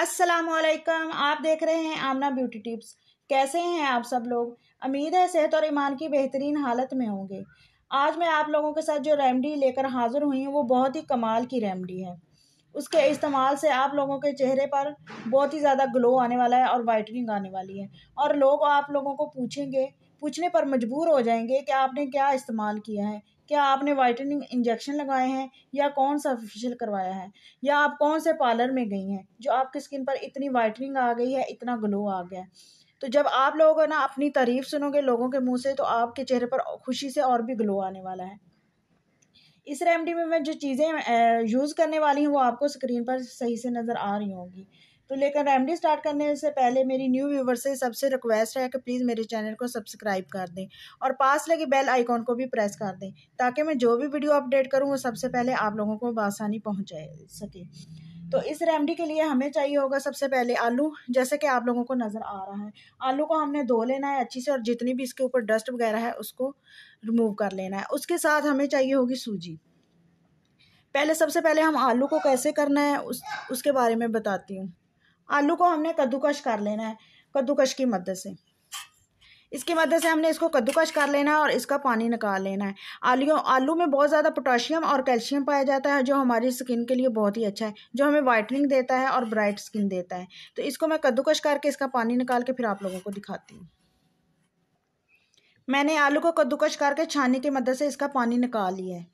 असलकम आप देख रहे हैं आमना ब्यूटी टिप्स। कैसे हैं आप सब लोग? उम्मीद है सेहत और ईमान की बेहतरीन हालत में होंगे। आज मैं आप लोगों के साथ जो रेमडी लेकर हाज़िर हुई हूँ, वो बहुत ही कमाल की रेमडी है। उसके इस्तेमाल से आप लोगों के चेहरे पर बहुत ही ज़्यादा ग्लो आने वाला है और वाइटनिंग आने वाली है। और लोग आप लोगों को पूछेंगे, पूछने पर मजबूर हो जाएँगे कि आपने क्या इस्तेमाल किया है। क्या आपने वाइटनिंग इंजेक्शन लगाए हैं? या कौन सा फेशियल करवाया है? या आप कौन से पार्लर में गई हैं, जो आपकी स्किन पर इतनी वाइटनिंग आ गई है, इतना ग्लो आ गया है? तो जब आप लोग ना अपनी तारीफ़ सुनोगे लोगों के मुँह से तो आपके चेहरे पर खुशी से और भी ग्लो आने वाला है। इस रेमडी में मैं जो चीज़ें यूज़ करने वाली हूँ, वो आपको स्क्रीन पर सही से नज़र आ रही होंगी। तो लेकर रेमडी स्टार्ट करने से पहले मेरी न्यू व्यूवर से सबसे रिक्वेस्ट है कि प्लीज़ मेरे चैनल को सब्सक्राइब कर दें और पास लगे बेल आइकॉन को भी प्रेस कर दें ताकि मैं जो भी वीडियो अपडेट करूँ वो सबसे पहले आप लोगों को बसानी पहुँच सके। तो इस रेमडी के लिए हमें चाहिए होगा सबसे पहले आलू, जैसे कि आप लोगों को नज़र आ रहा है। आलू को हमने धो लेना है अच्छी से और जितनी भी इसके ऊपर डस्ट वगैरह है उसको रिमूव कर लेना है। उसके साथ हमें चाहिए होगी सूजी। पहले सबसे पहले हम आलू को कैसे करना है उस, उसके बारे में बताती हूँ। आलू को हमने कद्दूकश कर लेना है, कद्दूकश की मदद से। इसकी मदद से हमने इसको कद्दूकश कर लेना है और इसका पानी निकाल लेना है। आलू आलू में बहुत ज़्यादा पोटाशियम और कैल्शियम पाया जाता है, जो हमारी स्किन के लिए बहुत ही अच्छा है, जो हमें वाइटनिंग देता है और ब्राइट स्किन देता है। तो इसको मैं कद्दूकश करके इसका पानी निकाल के फिर आप लोगों को दिखाती हूँ। मैंने आलू को कद्दूकश करके छानी की मदद से इसका पानी निकाल लिया है।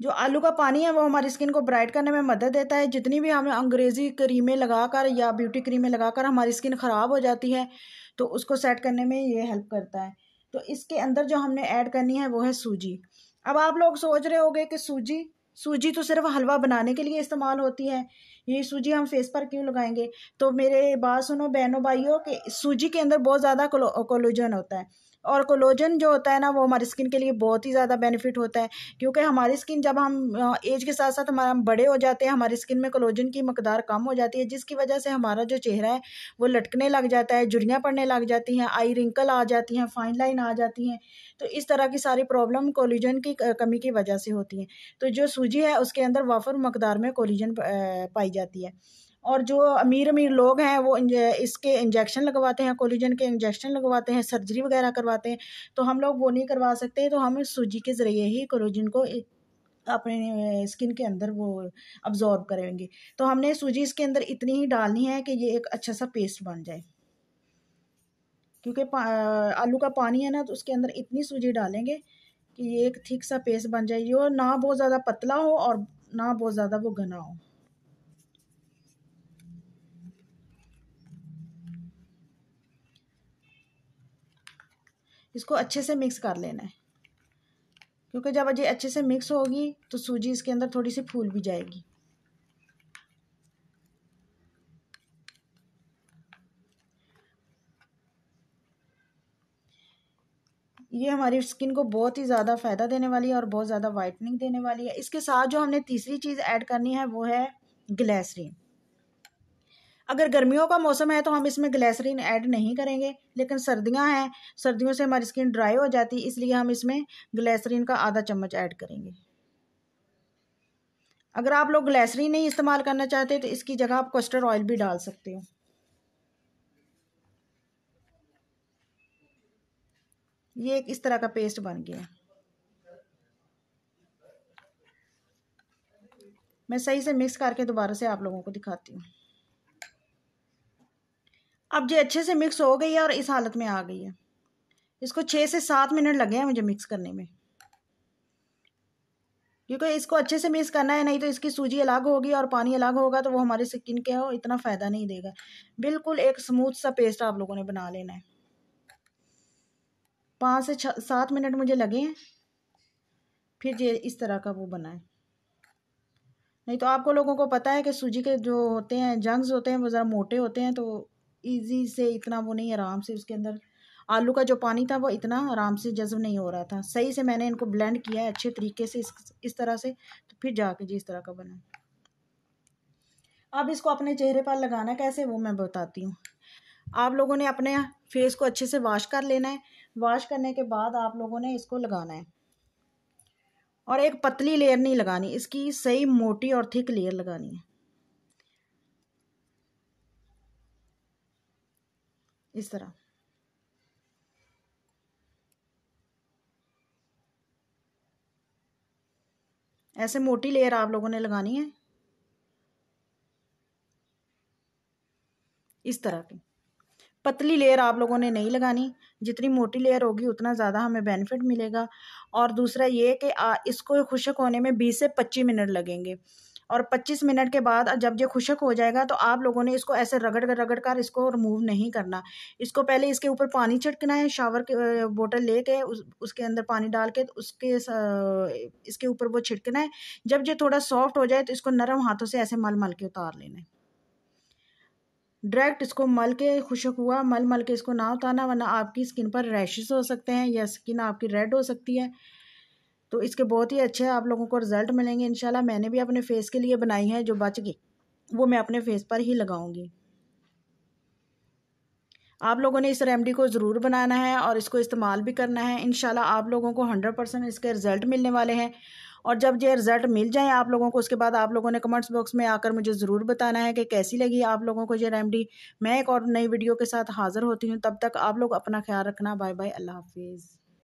जो आलू का पानी है वो हमारी स्किन को ब्राइट करने में मदद देता है। जितनी भी हमें अंग्रेज़ी क्रीमें लगाकर या ब्यूटी क्रीमें लगाकर हमारी स्किन ख़राब हो जाती है तो उसको सेट करने में ये हेल्प करता है। तो इसके अंदर जो हमने ऐड करनी है वो है सूजी। अब आप लोग सोच रहे होंगे कि सूजी सूजी तो सिर्फ़ हलवा बनाने के लिए इस्तेमाल होती है। ये सूजी हम फेस पर क्यों लगाएँगे? तो मेरे बात सुनो बहनों भाइयों, कि सूजी के अंदर बहुत ज़्यादा कोलोजन होता है। और कोलोजन जो होता है ना, वो हमारी स्किन के लिए बहुत ही ज़्यादा बेनिफिट होता है। क्योंकि हमारी स्किन जब हम एज के साथ साथ हमारा बड़े हो जाते हैं, हमारी स्किन में कोलोजन की मकदार कम हो जाती है, जिसकी वजह से हमारा जो चेहरा है, वो लटकने लग जाता है, जुड़ियाँ पड़ने लग जाती हैं आई रिंकल आ जाती हैं फाइन लाइन आ जाती हैं। तो इस तरह की सारी प्रॉब्लम कोलिजन की कमी की वजह से होती हैं। तो जो सूजी है, उसके अंदर वाफर मकदार में कोलिजन पाई जाती है। और जो अमीर अमीर लोग हैं, वो इसके इंजेक्शन लगवाते हैं कोलिजन के इंजेक्शन लगवाते हैं सर्जरी वगैरह करवाते हैं तो हम लोग वो नहीं करवा सकते तो हम सूजी के ज़रिए ही कोलिजन को अपने स्किन के अंदर वो अब्जॉर्ब करेंगे। तो हमने सूजी इसके अंदर इतनी ही डालनी है कि ये एक अच्छा सा पेस्ट बन जाए। क्योंकि आलू का पानी है ना तो उसके अंदर इतनी सूजी डालेंगे कि ये एक थिक सा पेस्ट बन जाए जो ना बहुत ज़्यादा पतला हो और ना बहुत ज़्यादा वो घना हो। इसको अच्छे से मिक्स कर लेना है। क्योंकि जब ये अच्छे से मिक्स होगी तो सूजी इसके अंदर थोड़ी सी फूल भी जाएगी। ये हमारी स्किन को बहुत ही ज़्यादा फ़ायदा देने वाली है और बहुत ज़्यादा वाइटनिंग देने वाली है। इसके साथ जो हमने तीसरी चीज़ ऐड करनी है, वो है ग्लेसरीन अगर गर्मियों का मौसम है तो हम इसमें ग्लेसरीन ऐड नहीं करेंगे, लेकिन सर्दियाँ हैं, सर्दियों से हमारी स्किन ड्राई हो जाती है इसलिए हम इसमें ग्लेसरीन का आधा चम्मच ऐड करेंगे। अगर आप लोग ग्लेसरीन नहीं इस्तेमाल करना चाहते तो इसकी जगह आप कस्टर्ड ऑयल भी डाल सकते हो। ये एक इस तरह का पेस्ट बन गया। मैं सही से मिक्स करके दोबारा से आप लोगों को दिखाती हूँ। अब ये अच्छे से मिक्स हो गई है और इस हालत में आ गई है। इसको छः से सात मिनट लगे हैं मुझे मिक्स करने में। क्योंकि इसको अच्छे से मिक्स करना है, नहीं तो इसकी सूजी अलग होगी और पानी अलग होगा तो वो हमारे स्किन के हो, इतना फ़ायदा नहीं देगा। बिल्कुल एक स्मूथ सा पेस्ट आप लोगों ने बना लेना है। पाँच से छ, सात मिनट मुझे लगे हैं। फिर ये इस तरह का वो बना है। नहीं तो आपको लोगों को पता है कि सूजी के जो होते हैं जंग्स होते हैं, वो ज़रा मोटे होते हैं तो इजी से इतना वो नहीं, आराम से उसके अंदर, आलू का जो पानी था वो इतना आराम से जज्ब नहीं हो रहा था। सही से मैंने इनको ब्लेंड किया है अच्छे तरीके से इस इस तरह से तो फिर जाके जी इस तरह का बना। अब इसको अपने चेहरे पर लगाना कैसे, वो मैं बताती हूँ। आप लोगों ने अपने फेस को अच्छे से वॉश कर लेना है। वॉश करने के बाद आप लोगों ने इसको लगाना है। और एक पतली लेयर नहीं लगानी, इसकी सही मोटी और थिक लेयर लगानी है। इस तरह। ऐसे मोटी लेयर आप लोगों ने लगानी है। इस तरह की। पतली लेयर आप लोगों ने नहीं लगानी। जितनी मोटी लेयर होगी, उतना ज़्यादा हमें बेनिफिट मिलेगा। और दूसरा ये कि इसको खुशक होने में बीस से पच्चीस मिनट लगेंगे। और 25 मिनट के बाद जब ये खुशक हो जाएगा तो आप लोगों ने इसको ऐसे रगड़ कर रगड़ कर इसको रिमूव नहीं करना। इसको पहले इसके ऊपर पानी छिड़कना है शावर के बोतल लेके उस, उसके अंदर पानी डाल के तो उसके इसके ऊपर वो छिड़कना है। जब ये थोड़ा सॉफ्ट हो जाए तो इसको नरम हाथों से ऐसे मल मल के उतार लेना है। डायरेक्ट इसको मल के खुशक हुआ मल मल के इसको ना उतारना वरना आपकी स्किन पर रैशेस हो सकते हैं या स्किन आपकी रेड हो सकती है। तो इसके बहुत ही अच्छे आप लोगों को रिज़ल्ट मिलेंगे इनशाला मैंने भी अपने फेस के लिए बनाई है, जो बच गई, वो मैं अपने फेस पर ही लगाऊँगी। आप लोगों ने इस रेमडी को ज़रूर बनाना है और इसको इस्तेमाल भी करना है। इनशाला आप लोगों को हंड्रेड परसेंट इसके रिज़ल्ट मिलने वाले हैं। और जब ये रिज़ल्ट मिल जाए आप लोगों को, उसके बाद आप लोगों ने कमेंट्स बॉक्स में आकर मुझे ज़रूर बताना है कि कैसी लगी आप लोगों को ये रेमडी मैं एक और नई वीडियो के साथ हाज़िर होती हूँ। तब तक आप लोग अपना ख्याल रखना। बाय बाय अल्लाह हाफिज़।